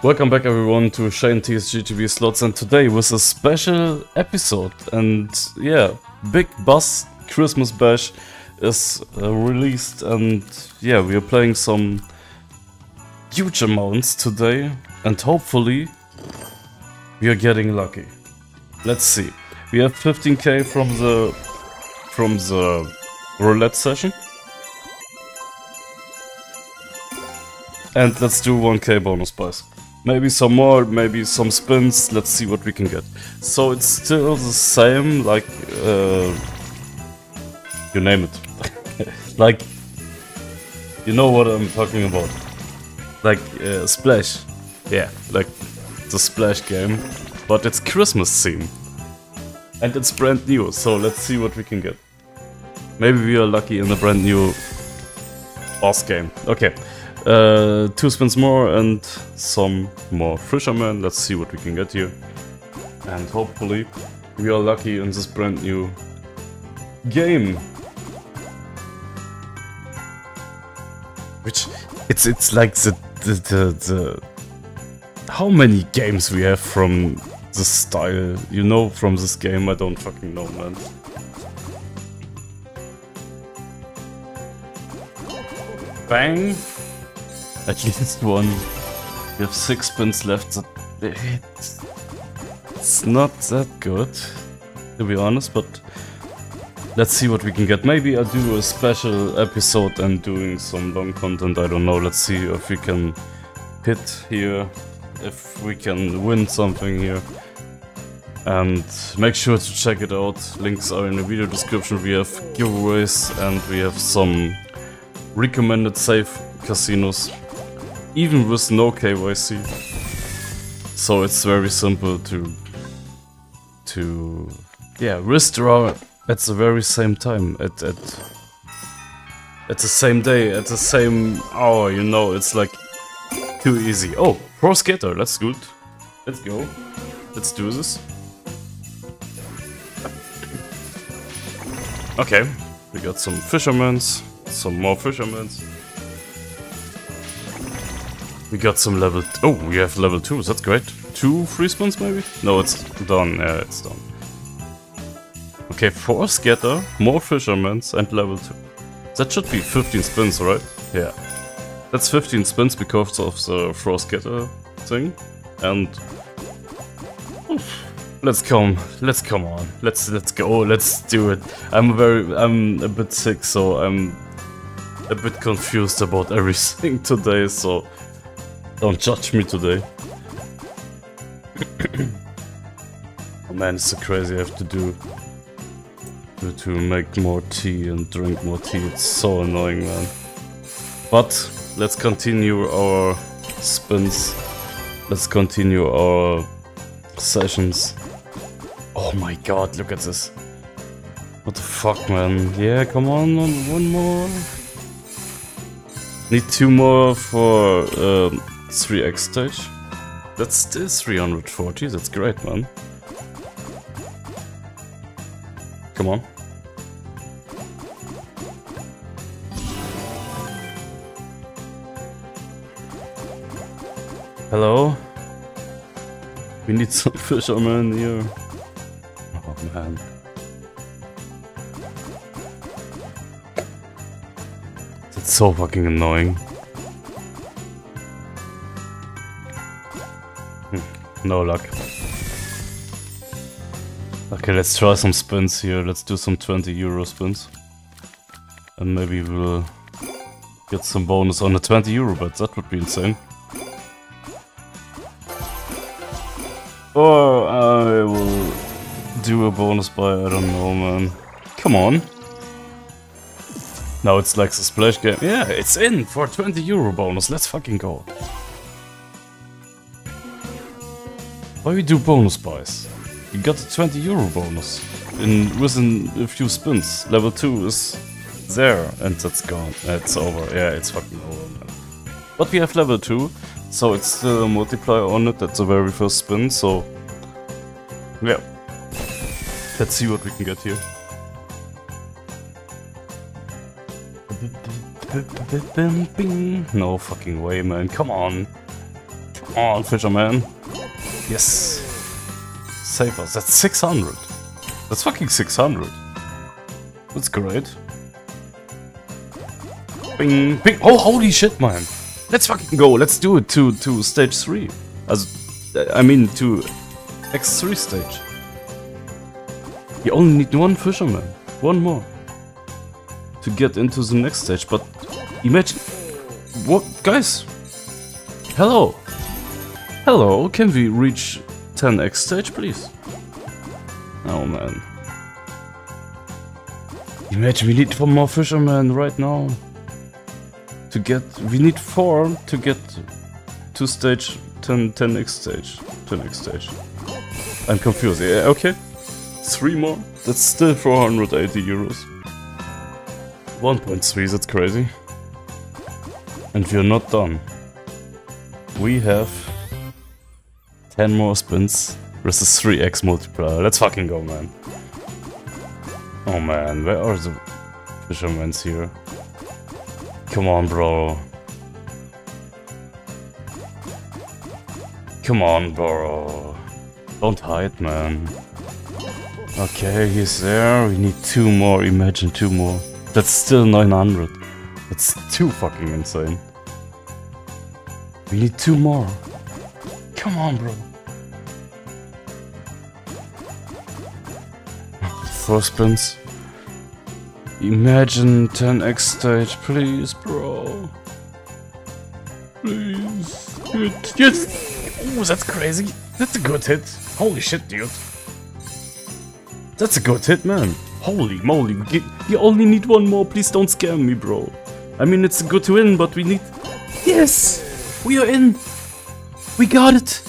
Welcome back everyone to Shane TSG TV Slots and today with a special episode and yeah, Big Bass Christmas Bash is uh, released and yeah, we are playing some huge amounts today and hopefully we are getting lucky. Let's see. We have 15k from the from the roulette session. And let's do 1k bonus buys. Maybe some more, maybe some spins, let's see what we can get. So it's still the same, like, uh, you name it. like, you know what I'm talking about. Like, uh, Splash. Yeah, like the Splash game. But it's Christmas theme. And it's brand new, so let's see what we can get. Maybe we are lucky in the brand new boss game. Okay. Uh, two spins more and some more fishermen. Let's see what we can get here. And hopefully we are lucky in this brand new game. Which it's it's like the the the, the how many games we have from the style, you know, from this game, I don't fucking know, man. Bang! At least one. We have six spins left. It's, it's not that good, to be honest, but let's see what we can get. Maybe I'll do a special episode and doing some long content, I don't know. Let's see if we can hit here, if we can win something here. And make sure to check it out. Links are in the video description. We have giveaways and we have some recommended safe casinos, even with no KYC. So it's very simple to to yeah withdraw at the very same time at at at the same day at the same hour. You know, it's like too easy. Oh, pro skater, that's good. Let's go. Let's do this. Okay, we got some fishermen's some more fishermen's. We got some level... Oh, we have level 2, that's great. Two free spins maybe? No, it's done, yeah, it's done. Okay, 4 scatter, more fishermen's and level 2. That should be 15 spins, right? Yeah. That's 15 spins because of the frost scatter thing. And... Let's come, let's come on, let's let's go, let's do it. I'm very, I'm a bit sick, so I'm a bit confused about everything today, so don't judge me today. oh man, it's so crazy I have to do to make more tea and drink more tea. It's so annoying, man. But let's continue our spins. Let's continue our sessions. Oh my god, look at this. What the fuck, man? Yeah, come on, one more. Need two more for um, 3x stage. That's still 340, that's great, man. Come on. Hello? We need some fishermen here. Oh man. That's so fucking annoying. Hmm. no luck. Okay, let's try some spins here. Let's do some 20 euro spins. And maybe we'll get some bonus on the 20 euro bet. That would be insane. Or I will do a bonus buy, I don't know, man. Come on. Now it's like the splash game. Yeah, it's in for 20 euro bonus. Let's fucking go. Why we do bonus buys? We got a 20 euro bonus in within a few spins. Level 2 is there and that's gone. It's over. Yeah, it's fucking over, man. But we have level 2, so it's a multiplier on it. That's the very first spin, so... Yeah. Let's see what we can get here. No fucking way, man. Come on. Come on, fisherman. Yes. Save us. That's 600. That's fucking 600. That's great. Bing, bing. Oh, holy shit, man. Let's fucking go. Let's do it to, to stage 3. As, I mean, to X3 stage. You only need one fisherman. One more. To get into the next stage. But imagine... What? Guys. Hello. Hello. Can we reach 10x stage, please? Oh, man. Imagine we need four more fishermen right now. To get... We need four to get to stage 10, 10x stage. 10x stage. I'm confused. Yeah, okay. Three more? That's still 480 euros. 1.3, that's crazy. And we're not done. We have 10 more spins versus 3x multiplier. Let's fucking go, man. Oh man, where are the fishermen's here? Come on, bro. Come on, bro. Don't hide, man. Okay, he's there. We need two more. Imagine two more. That's still 900. That's too fucking insane. We need two more. Come on, bro. Four spins. Imagine 10x stage, please, bro. Please. Hit. Yes! Oh, that's crazy. That's a good hit. Holy shit, dude. That's a good hit, man. Holy moly. You only need one more. Please don't scam me, bro. I mean, it's good to win, but we need... Yes! We are in! We got it!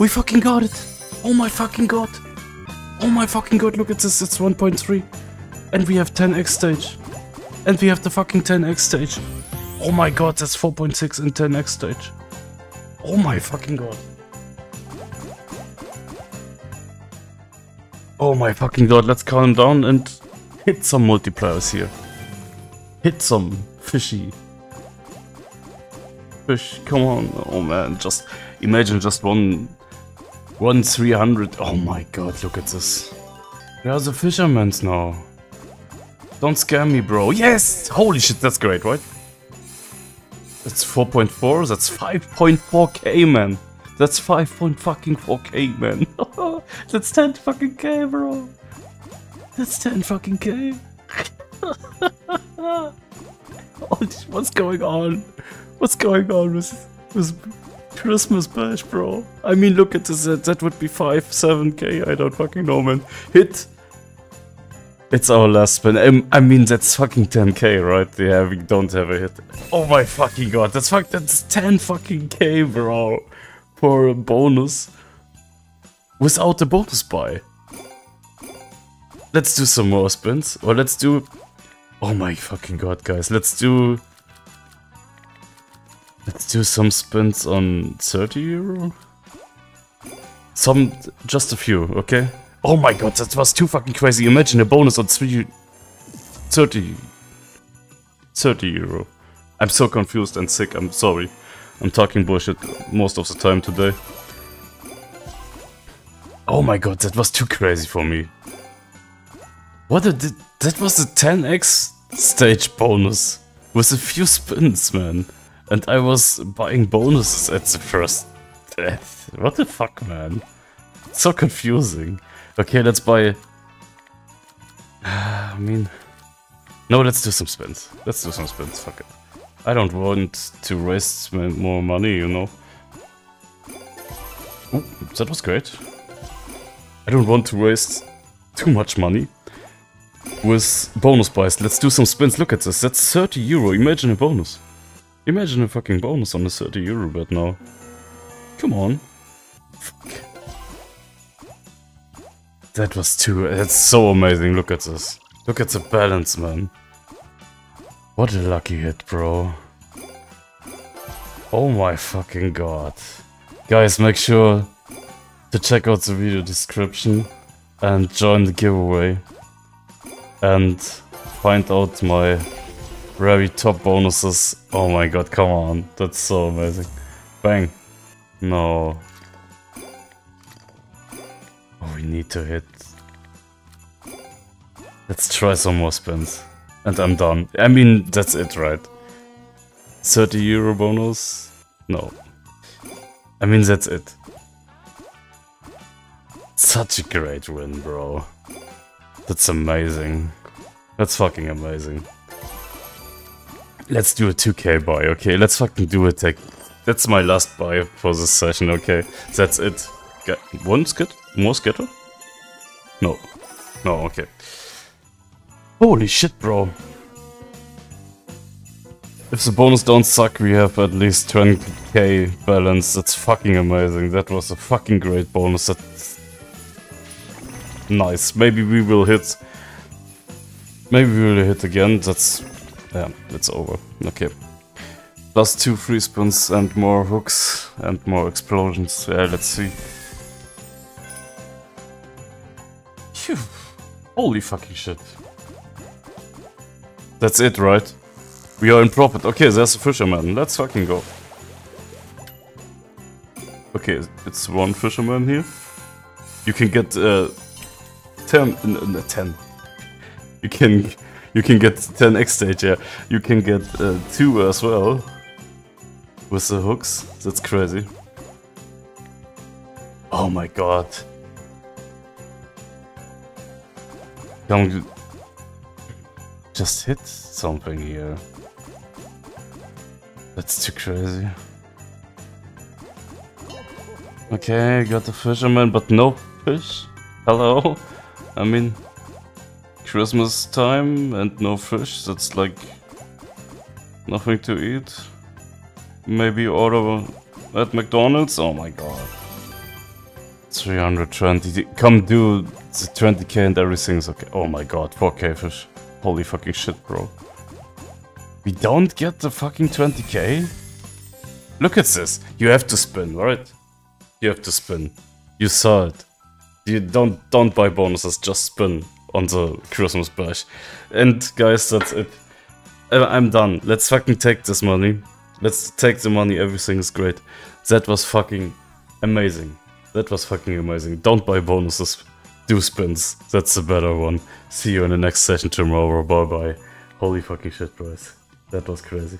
We fucking got it! Oh my fucking god! Oh my fucking god, look at this, it's 1.3. And we have 10x stage. And we have the fucking 10x stage. Oh my god, that's 4.6 and 10x stage. Oh my fucking god. Oh my fucking god, let's calm down and hit some multipliers here. Hit some fishy. Fish, come on. Oh man, just imagine just one one 300. Oh my god, look at this. Where are the fishermen's now? Don't scare me, bro. Yes! Holy shit, that's great, right? That's 4.4, that's 5.4k, man. That's 5.4k, man. that's 10 fucking k, bro. That's 10 fucking k. What's going on? What's going on with, with Christmas bash, bro? I mean, look at this. That, that would be 5, 7k. I don't fucking know, man. Hit. It's our last spin. I, I mean, that's fucking 10k, right? Yeah, we don't have a hit. Oh my fucking god. That's fuck. That's 10 fucking k, bro. For a bonus. Without the bonus buy. Let's do some more spins. Or let's do... Oh my fucking god, guys. Let's do... Do some spins on 30 euro? Some... Just a few, okay? Oh my god, that was too fucking crazy. Imagine a bonus on 3... 30... 30 euro. I'm so confused and sick, I'm sorry. I'm talking bullshit most of the time today. Oh my god, that was too crazy for me. What a... That was a 10x stage bonus. With a few spins, man. And I was buying bonuses at the first death. What the fuck, man? so confusing. Okay, let's buy... I mean... No, let's do some spins. Let's do some spins, fuck it. I don't want to waste more money, you know. Oh, that was great. I don't want to waste too much money with bonus buys. Let's do some spins. Look at this. That's 30 euro. Imagine a bonus. Imagine a fucking bonus on a 30 euro bet now. Come on. Fuck. That was too... That's so amazing. Look at this. Look at the balance, man. What a lucky hit, bro. Oh my fucking god. Guys, make sure to check out the video description and join the giveaway and find out my very top bonuses. Oh my god, come on. That's so amazing. Bang. No. Oh, we need to hit. Let's try some more spins. And I'm done. I mean, that's it, right? 30 euro bonus? No. I mean, that's it. Such a great win, bro. That's amazing. That's fucking amazing. Let's do a 2k buy, okay? Let's fucking do it. Take. That's my last buy for this session, okay? That's it. Get one skit? More skitter? No. No, okay. Holy shit, bro. If the bonus don't suck, we have at least 20k balance. That's fucking amazing. That was a fucking great bonus. That's nice. Maybe we will hit... Maybe we will hit again. That's... Yeah, it's over. Okay. Plus two free spins and more hooks and more explosions. Yeah, let's see. Phew. Holy fucking shit. That's it, right? We are in profit. Okay, there's a fisherman. Let's fucking go. Okay, it's one fisherman here. You can get uh, 10, uh, 10. You can you can get 10 X stage, yeah. You can get uh, 2 as well. With the hooks. That's crazy. Oh my god. Come just hit something here. That's too crazy. Okay, got the fisherman, but no fish. Hello? I mean, Christmas time and no fish, that's like nothing to eat. Maybe order at McDonald's? Oh my god. 320. Come do the 20k and everything's okay. Oh my god, 4k fish. Holy fucking shit, bro. We don't get the fucking 20k? Look at this. You have to spin, right? You have to spin. You saw it. You don't don't buy bonuses, just spin on the Christmas bash. And guys, that's it. Uh, I'm done. Let's fucking take this money. Let's take the money, everything is great. That was fucking amazing. That was fucking amazing. Don't buy bonuses do spins. That's the better one. See you in the next session tomorrow. Bye bye. Holy fucking shit, boys. That was crazy.